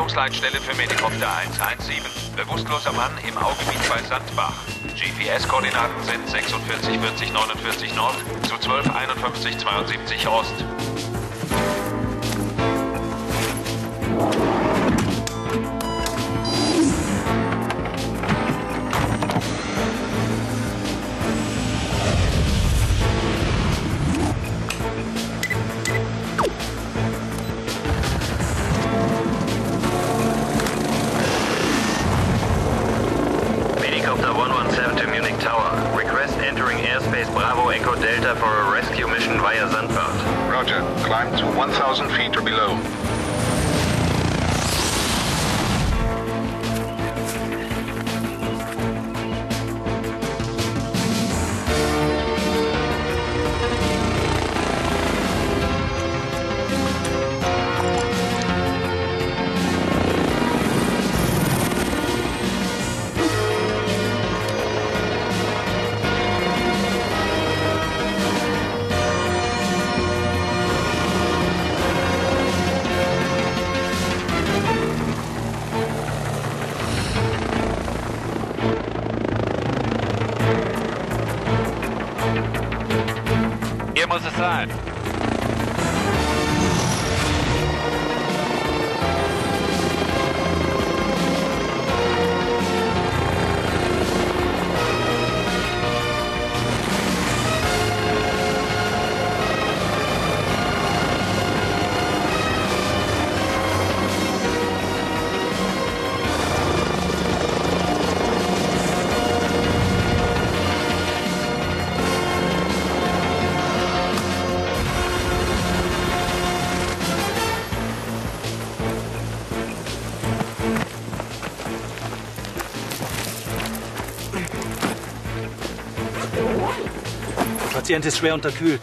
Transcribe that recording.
Rettungsleitstelle für Medikopter 117. Bewusstloser Mann im Augebiet bei Sandbach. GPS-Koordinaten sind 46 40 49 Nord zu 12 51 72 Ost. Delta for a rescue mission via Sandbad. Roger. Climb to 1,000 feet or below. aside. Patient ist schwer unterkühlt.